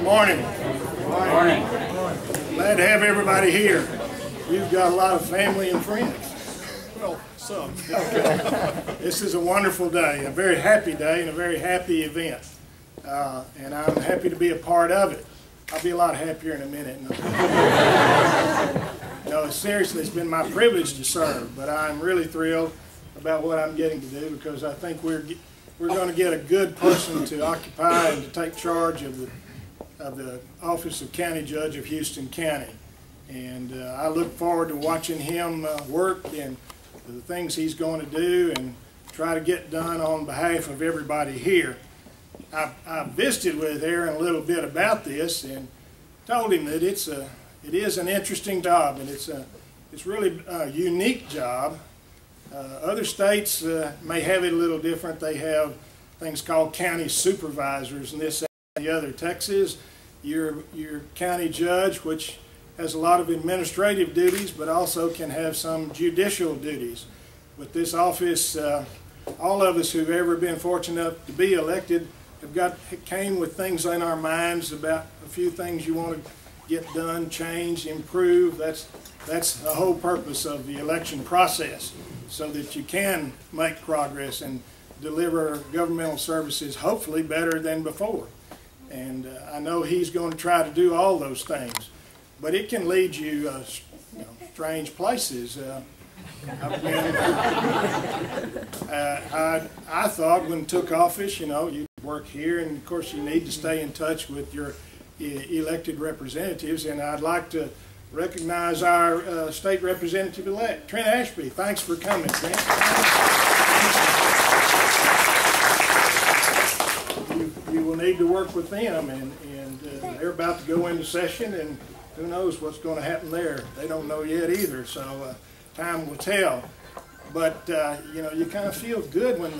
Good morning. Good morning. Glad to have everybody here. You've got a lot of family and friends. Well, some. This is a wonderful day, a very happy day, and a very happy event. Uh, and I'm happy to be a part of it. I'll be a lot happier in a minute. no, seriously, it's been my privilege to serve, but I'm really thrilled about what I'm getting to do because I think we're we're going to get a good person to occupy and to take charge of the of the office of county judge of Houston County. And uh, I look forward to watching him uh, work and the things he's going to do and try to get done on behalf of everybody here. I, I visited with Erin a little bit about this and told him that it's a, it is an interesting job and it's a, it's really a unique job. Uh, other states uh, may have it a little different. They have things called county supervisors and this the other. Texas, your your county judge, which has a lot of administrative duties, but also can have some judicial duties. With this office, uh, all of us who've ever been fortunate enough to be elected have got came with things in our minds about a few things you want to get done, change, improve. That's that's the whole purpose of the election process, so that you can make progress and deliver governmental services hopefully better than before. And uh, I know he's going to try to do all those things, but it can lead you, uh, you know, strange places. Uh, I've been, uh, I, I thought when took office, you know, you work here, and of course you need to stay in touch with your elected representatives, and I'd like to recognize our uh, state representative-elect, Trent Ashby. Thanks for coming, Trent. You, you will need to work with them, and, and uh, they're about to go into session, and who knows what's going to happen there. They don't know yet either, so uh, time will tell. But, uh, you know, you kind of feel good when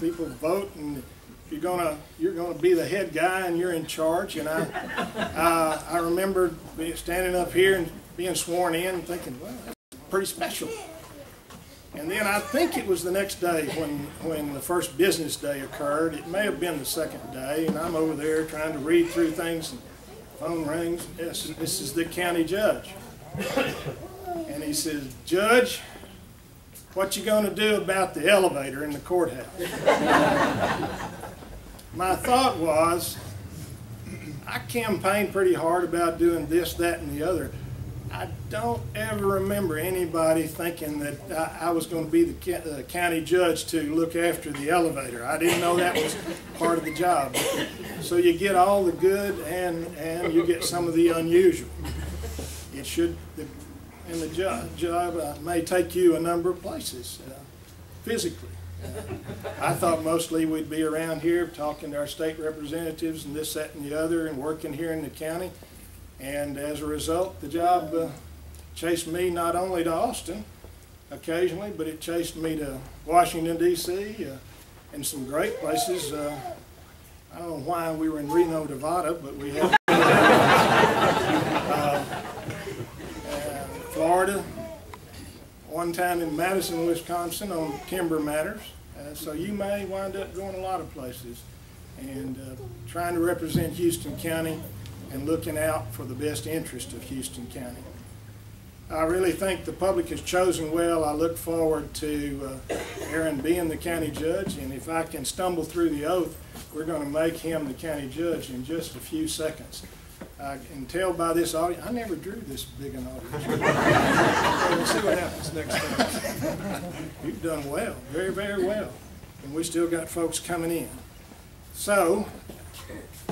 people vote and you're gonna you're gonna be the head guy and you're in charge. And I uh, I remember standing up here and being sworn in, thinking, well, that's pretty special. And then I think it was the next day when when the first business day occurred. It may have been the second day, and I'm over there trying to read through things. And phone rings. Yes, this is the county judge. And he says, Judge, what you going to do about the elevator in the courthouse? my thought was, I campaigned pretty hard about doing this, that, and the other. I don't ever remember anybody thinking that I, I was going to be the uh, county judge to look after the elevator. I didn't know that was part of the job. So you get all the good and, and you get some of the unusual. It should, the, and the job, job uh, may take you a number of places uh, physically. I thought mostly we'd be around here talking to our state representatives and this, that, and the other and working here in the county. And as a result, the job uh, chased me not only to Austin occasionally, but it chased me to Washington, D.C. Uh, and some great places. Uh, I don't know why we were in Reno, Nevada, but we had uh, uh, Florida, one time in Madison, Wisconsin on timber matters. Uh, so you may wind up going a lot of places and trying to represent Houston County and looking out for the best interest of Houston County. I really think the public has chosen well. I look forward to uh, Erin being the county judge, and if I can stumble through the oath, we're going to make him the county judge in just a few seconds. I can tell by this audience, I never drew this big an audience. we'll see what happens next time. You've done well, very, very well. And we still got folks coming in. So,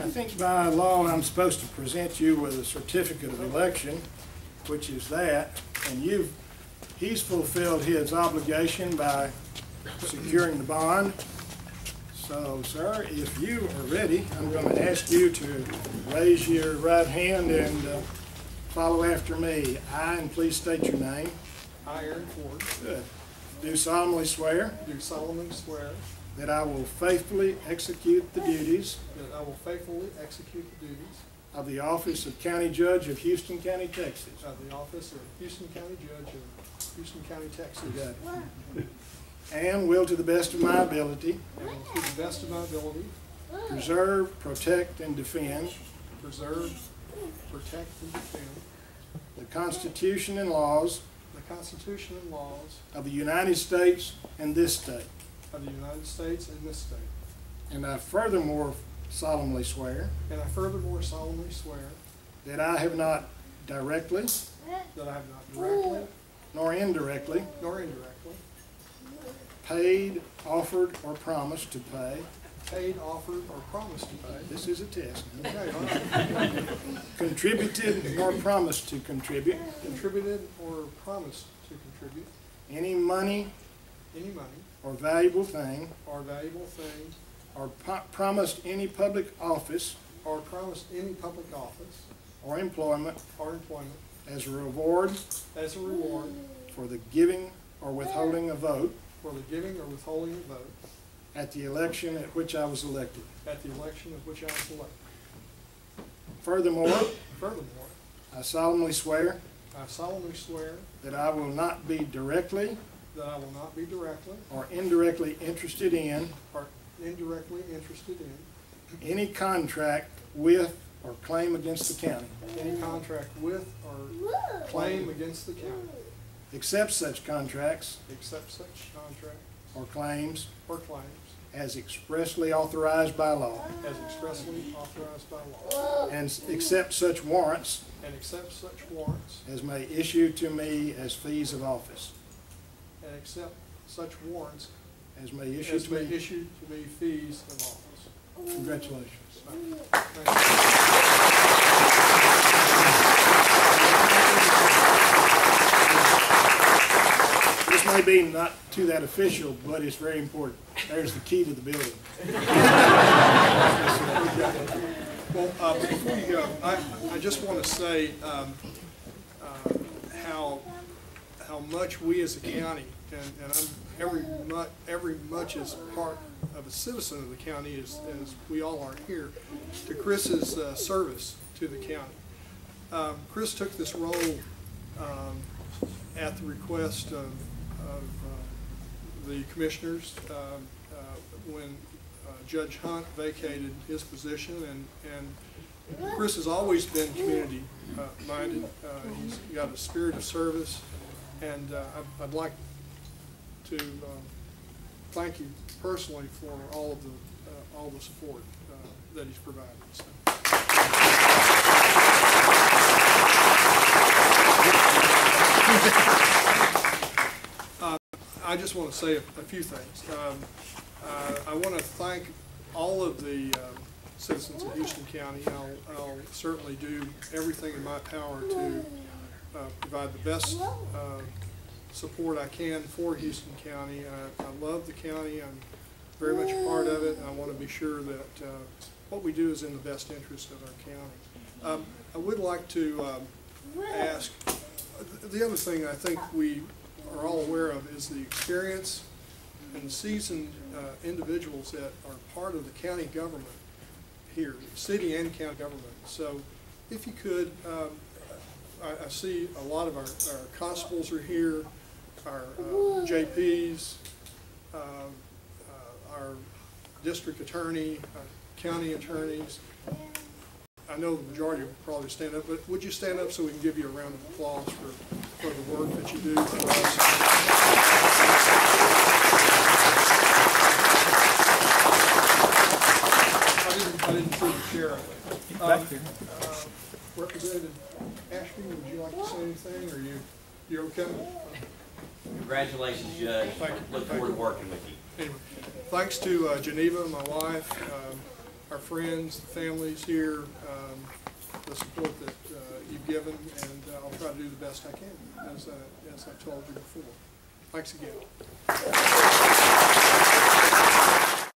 I think by law I'm supposed to present you with a certificate of election, which is that, and you've, he's fulfilled his obligation by securing the bond so, sir, if you are ready, I'm going to ask you to raise your right hand and uh, follow after me. I, and please state your name. I, Erin Ford. Good. Do solemnly swear. Do solemnly swear. That I will faithfully execute the duties. That I will faithfully execute the duties. Of the office of County Judge of Houston County, Texas. Of the office of Houston County Judge of Houston County, Texas. Good. And will to the best of my ability. And to the best of my ability. Preserve, protect, and defend. preserve, protect, and defend the Constitution and laws the Constitution and laws of the United States and this state. Of the United States and this state. And I furthermore solemnly swear And I furthermore solemnly swear that I have not directly that I have not directly nor indirectly nor indirectly paid, offered, or promised to pay, paid, offered, or promised to pay. this is a test, Okay, all right. contributed nor promised to contribute Contributed or promised to contribute any money any money. Or valuable thing, or valuable thing. Or po- promised any public office. Or promised any public office. Or employment. Or employment. As a reward. As a reward. For the giving or withholding a vote. For the giving or withholding of vote. At the election at which I was elected. at the election of which I was elected. Furthermore, Furthermore, I solemnly swear I solemnly swear that I will not be directly that I will not be directly or indirectly interested in or indirectly interested in any contract with or claim against the county, any contract with or claim against the county, except such contracts. Except such contract or claims. Or claims. As expressly authorized by law, as expressly authorized by law, and accept such warrants. And accept such warrants. As may issue to me as fees of office, and accept such warrants as may issue as to may me. issue to me fees of office. Congratulations. Thank you. This may be not to that official, but it's very important. There's the key to the building. Well, uh, before you go, I, I just want to say um, how, how much we as a county, and, and I'm every mu, every much as part of a citizen of the county as, as we all are here, to Chris's uh, service to the county. Um, Chris took this role um, at the request of, of uh, the commissioners um, uh, when uh, Judge Hunt vacated his position, and, and Chris has always been community-minded. He's got a spirit of service, and uh, I'd- like to um, thank you personally for all of the, uh, all the support uh, that he's provided. So, I just want to say a a few things. Um, uh, I want to thank all of the um, citizens of Houston County. I'll I'll certainly do everything in my power to uh, provide the best uh, support I can for Houston County. I I love the county, I'm very much a part of it, I want to be sure that uh, what we do is in the best interest of our county. Um, I would like to um, ask, the other thing I think we are all aware of is the experience and seasoned uh, individuals that are part of the county government here, city and county government. So if you could, um, I, I see a lot of our, our constables are here, our uh, JPs, uh, uh, our district attorney, our county attorneys. I know the majority will probably stand up, but would you stand up so we can give you a round of applause for, for the work that you do for us? I didn't, I didn't see the chair. Um, uh, Representative Ashby, would you like to say anything, or you, okay? Congratulations, Judge. Thank you. Look forward to working with you. Anyway, thanks to uh, Geneva, my wife, um, our friends, the families here, um, the support that uh, you've given, and uh, I'll try to do the best I can, as I, as I told you before. Thanks again.